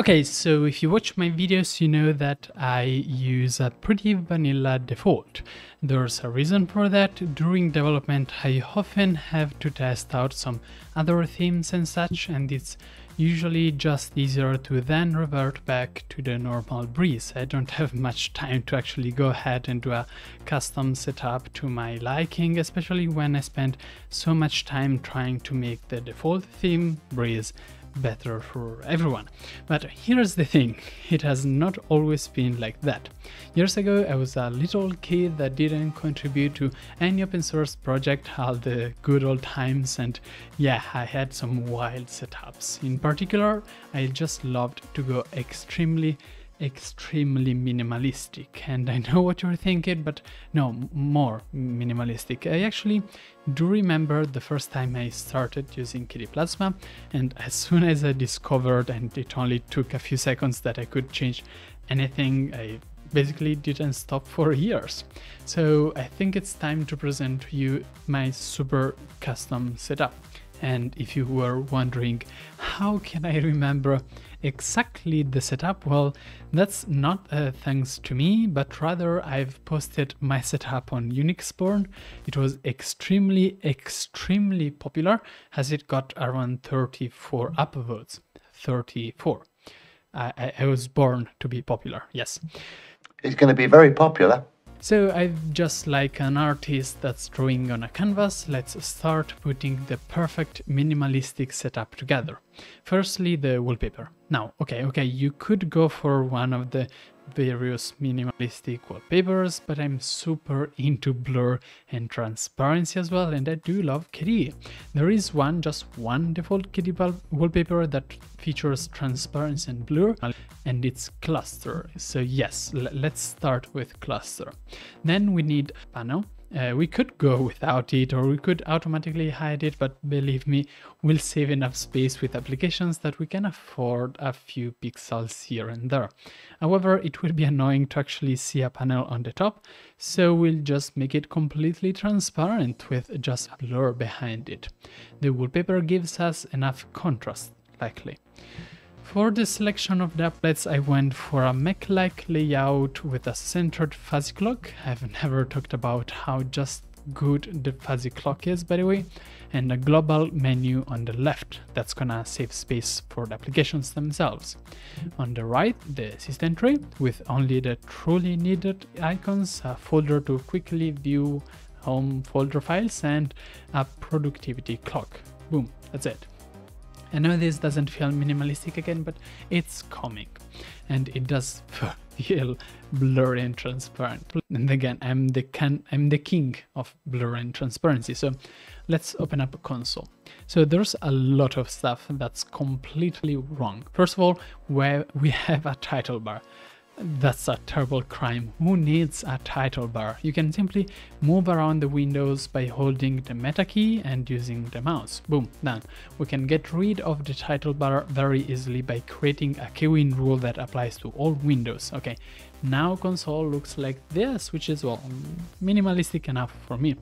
Okay, so if you watch my videos, you know that I use a pretty vanilla default. There's a reason for that. During development, I often have to test out some other themes and such, and it's usually just easier to then revert back to the normal breeze. I don't have much time to actually go ahead and do a custom setup to my liking, especially when I spend so much time trying to make the default theme breeze better for everyone. But here's the thing, it has not always been like that. Years ago I was a little kid that didn't contribute to any open source project all the good old times and yeah, I had some wild setups. In particular, I just loved to go extremely extremely minimalistic and I know what you're thinking but no more minimalistic I actually do remember the first time I started using KDE Plasma and as soon as I discovered and it only took a few seconds that I could change anything I basically didn't stop for years. So I think it's time to present to you my super custom setup. And if you were wondering, how can I remember exactly the setup? Well, that's not uh, thanks to me, but rather I've posted my setup on Unixporn. It was extremely, extremely popular as it got around 34 upvotes. 34. I, I was born to be popular, yes. It's going to be very popular. So I've just like an artist that's drawing on a canvas, let's start putting the perfect minimalistic setup together. Firstly, the wallpaper. Now, okay, okay, you could go for one of the various minimalistic wallpapers, but I'm super into blur and transparency as well, and I do love KDE. There is one, just one default KDE wallpaper that features transparency and blur, and it's cluster. So yes, let's start with cluster. Then we need panel uh, we could go without it or we could automatically hide it, but believe me, we'll save enough space with applications that we can afford a few pixels here and there. However, it will be annoying to actually see a panel on the top, so we'll just make it completely transparent with just a blur behind it. The wallpaper gives us enough contrast, likely. For the selection of the applets I went for a Mac-like layout with a centered fuzzy clock. I've never talked about how just good the fuzzy clock is by the way and a global menu on the left that's gonna save space for the applications themselves. On the right the system tray with only the truly needed icons, a folder to quickly view home folder files and a productivity clock. Boom, that's it. I know this doesn't feel minimalistic again, but it's comic and it does feel blurry and transparent. And again, I'm the can I'm the king of blur and transparency. So let's open up a console. So there's a lot of stuff that's completely wrong. First of all, where we have a title bar. That's a terrible crime. Who needs a title bar? You can simply move around the windows by holding the meta key and using the mouse. Boom, done. We can get rid of the title bar very easily by creating a KWin rule that applies to all windows. Okay, now Konsole looks like this, which is well, minimalistic enough for me.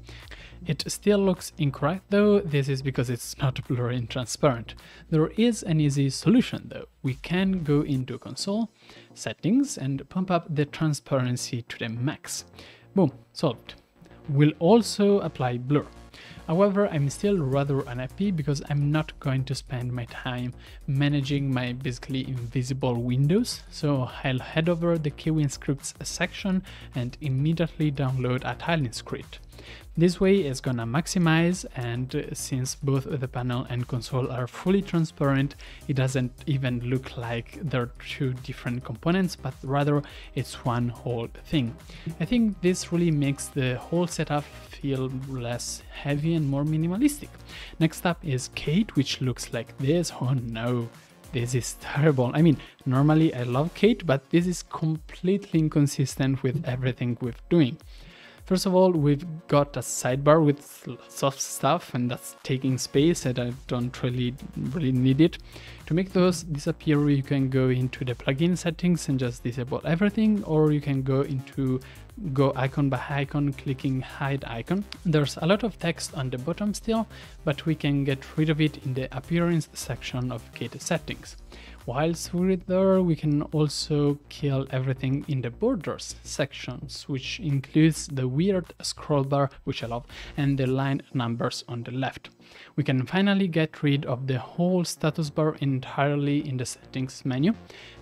It still looks incorrect though, this is because it's not blurry and transparent. There is an easy solution though. We can go into Konsole, settings and pump up the transparency to the max. Boom, solved. We'll also apply blur. However, I'm still rather unhappy because I'm not going to spend my time managing my basically invisible windows, so I'll head over the Kwin scripts section and immediately download a tiling script. This way is gonna maximize and uh, since both the panel and Konsole are fully transparent, it doesn't even look like they're two different components, but rather it's one whole thing. I think this really makes the whole setup feel less heavy and more minimalistic. Next up is Kate, which looks like this. Oh no, this is terrible. I mean, normally I love Kate, but this is completely inconsistent with everything we're doing. First of all, we've got a sidebar with soft stuff and that's taking space and I don't really, really need it. To make those disappear, you can go into the plugin settings and just disable everything or you can go into go icon by icon clicking hide icon. There's a lot of text on the bottom still, but we can get rid of it in the appearance section of Kate settings. whilst we're there, we can also kill everything in the borders sections, which includes the weird scroll bar, which I love, and the line numbers on the left. We can finally get rid of the whole status bar entirely in the settings menu,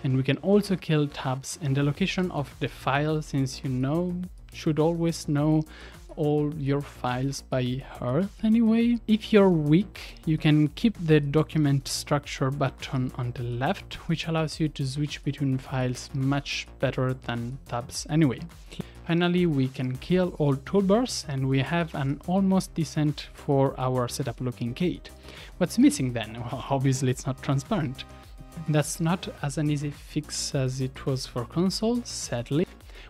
and we can also kill tabs and the location of the file since you know should always know all your files by heart anyway. If you're weak, you can keep the document structure button on the left, which allows you to switch between files much better than tabs anyway. Finally, we can kill all toolbars and we have an almost decent for our setup looking Kate. What's missing then? Well, obviously it's not transparent. That's not as an easy fix as it was for Konsole, sadly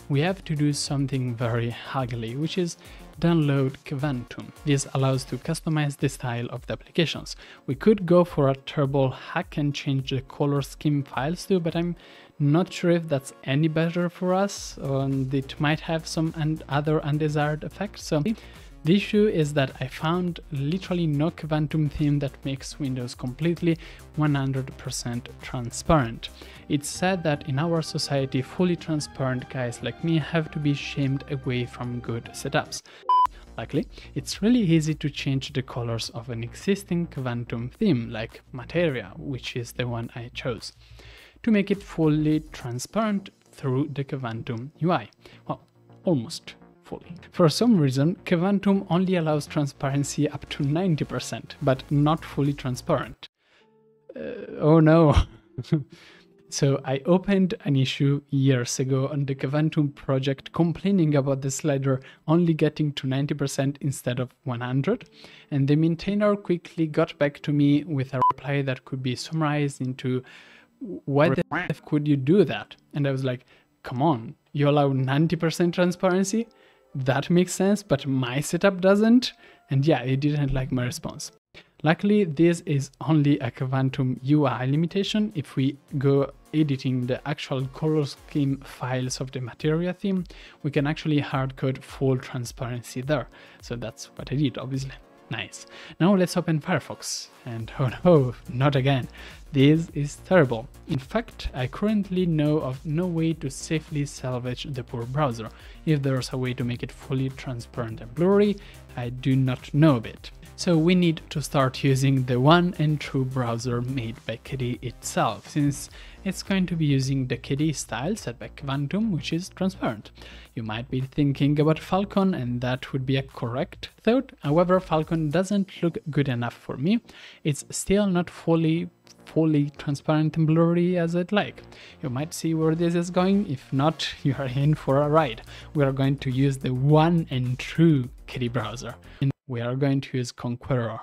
we have to do something very ugly, which is download Kvantum. This allows to customize the style of the applications. We could go for a turbo hack and change the color scheme files too, but I'm not sure if that's any better for us, and it might have some and other undesired effects. So the issue is that I found literally no Kvantum theme that makes Windows completely 100% transparent. It's said that in our society, fully transparent guys like me have to be shamed away from good setups. Luckily, it's really easy to change the colors of an existing Kvantum theme like Materia, which is the one I chose, to make it fully transparent through the Kvantum UI. Well, almost fully. For some reason, Kvantum only allows transparency up to 90%, but not fully transparent. Uh, oh no. so I opened an issue years ago on the Kvantum project complaining about the slider only getting to 90% instead of 100, and the maintainer quickly got back to me with a reply that could be summarized into why the f could you do that? And I was like, come on, you allow 90% transparency? That makes sense, but my setup doesn't. And yeah, it didn't like my response. Luckily, this is only a Kvantum UI limitation. If we go editing the actual color scheme files of the Materia theme, we can actually hardcode full transparency there. So that's what I did, obviously. Nice. Now let's open Firefox. And oh no, not again. This is terrible. In fact, I currently know of no way to safely salvage the poor browser. If there's a way to make it fully transparent and blurry, I do not know of it. So we need to start using the one and true browser made by KDE itself, since it's going to be using the KDE style set by Kvantum, which is transparent. You might be thinking about Falkon, and that would be a correct thought. However, Falkon doesn't look good enough for me. It's still not fully fully transparent and blurry as I'd like. You might see where this is going, if not, you are in for a ride. We are going to use the one and true KDE browser. And we are going to use Konqueror.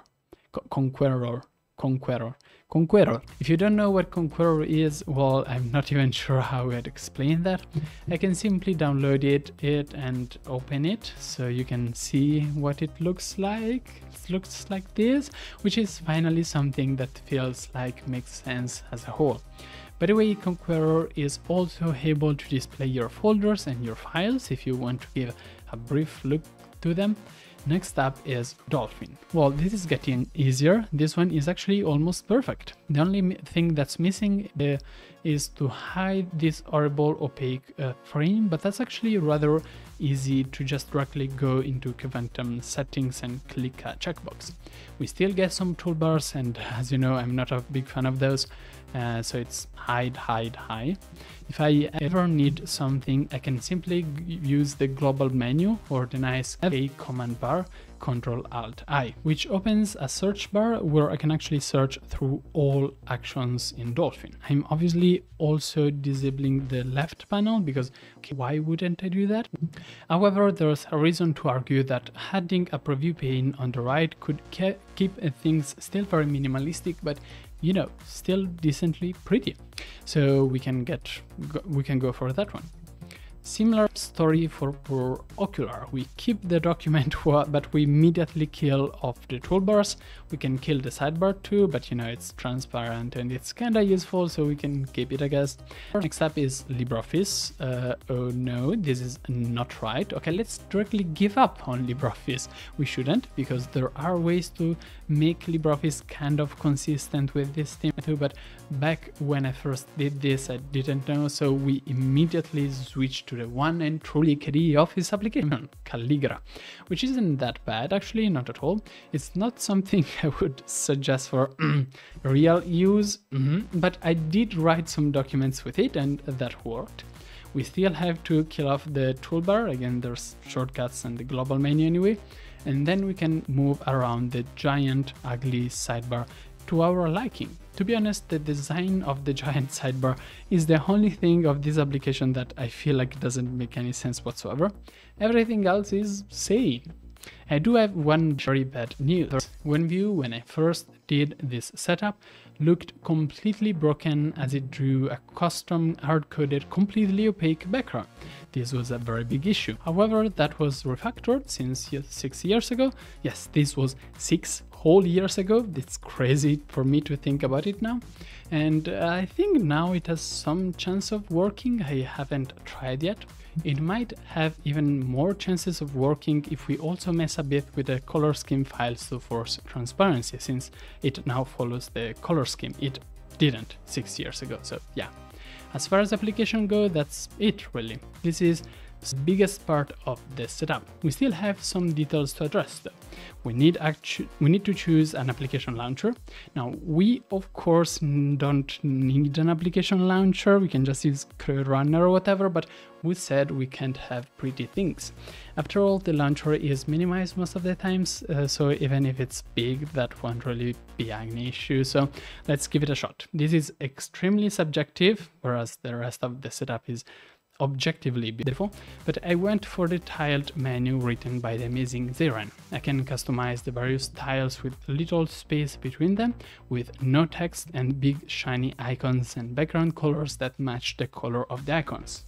Conqueror. Konqueror. Konqueror. If you don't know what Konqueror is, well, I'm not even sure how I'd explain that. I can simply download it, it and open it so you can see what it looks like. It looks like this, which is finally something that feels like makes sense as a whole. By the way, Konqueror is also able to display your folders and your files if you want to give a brief look to them. Next up is Dolphin. Well, this is getting easier. This one is actually almost perfect. The only thing that's missing uh, is to hide this horrible opaque uh, frame, but that's actually rather easy to just directly go into Kvantum settings and click a checkbox. We still get some toolbars, and as you know, I'm not a big fan of those, uh, so it's hide, hide, hide. If I ever need something, I can simply use the global menu or the nice A command bar, Control Alt I, which opens a search bar where I can actually search through all actions in Dolphin. I'm obviously also disabling the left panel because okay, why wouldn't I do that? However, there's a reason to argue that adding a preview pane on the right could keep things still very minimalistic, but you know, still decently pretty. So we can get, we can go for that one. Similar story for poor Okular. We keep the document, but we immediately kill off the toolbars. We can kill the sidebar too, but you know, it's transparent and it's kinda useful, so we can keep it, I guess. Next up is LibreOffice. Uh, oh no, this is not right. Okay, let's directly give up on LibreOffice. We shouldn't, because there are ways to make LibreOffice kind of consistent with this theme too, but back when I first did this, I didn't know, so we immediately switched to the one and truly KDE Office application, Calligra, which isn't that bad actually, not at all. It's not something I would suggest for real use, mm -hmm, but I did write some documents with it and that worked. We still have to kill off the toolbar, again there's shortcuts and the global menu anyway, and then we can move around the giant ugly sidebar to our liking. To be honest, the design of the giant sidebar is the only thing of this application that I feel like doesn't make any sense whatsoever. Everything else is sane. I do have one very bad news. View, when I first did this setup, looked completely broken as it drew a custom hard-coded completely opaque background. This was a very big issue. However, that was refactored since six years ago. Yes, this was six whole years ago. It's crazy for me to think about it now. And I think now it has some chance of working. I haven't tried yet. It might have even more chances of working if we also mess a bit with the color scheme files to force transparency, since it now follows the color scheme. It didn't six years ago, so yeah. As far as application go, that's it really. This is biggest part of the setup. We still have some details to address though. We need, we need to choose an application launcher. Now we of course don't need an application launcher, we can just use KRunner or whatever, but we said we can't have pretty things. After all, the launcher is minimized most of the times, uh, so even if it's big, that won't really be an issue, so let's give it a shot. This is extremely subjective, whereas the rest of the setup is objectively beautiful, but I went for the tiled menu written by the amazing Zren. I can customize the various tiles with little space between them, with no text and big shiny icons and background colors that match the color of the icons.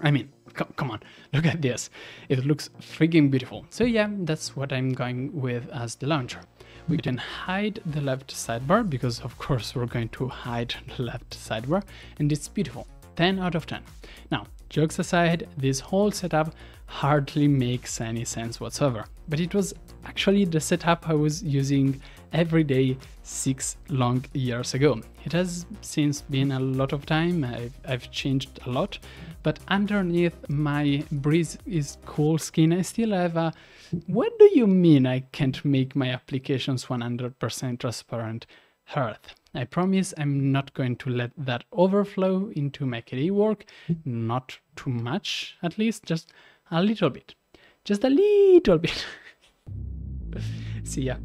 I mean, come on, look at this. It looks freaking beautiful. So yeah, that's what I'm going with as the launcher. We can hide the left sidebar because of course we're going to hide the left sidebar and it's beautiful. 10 out of 10. Now, jokes aside, this whole setup hardly makes any sense whatsoever, but it was actually the setup I was using every day six long years ago. It has since been a lot of time, I've, I've changed a lot, but underneath my breeze is cool skin, I still have a what do you mean I can't make my applications 100% transparent hearth? I promise I'm not going to let that overflow into my KDE work, not too much at least, just a little bit. Just a little bit. See ya.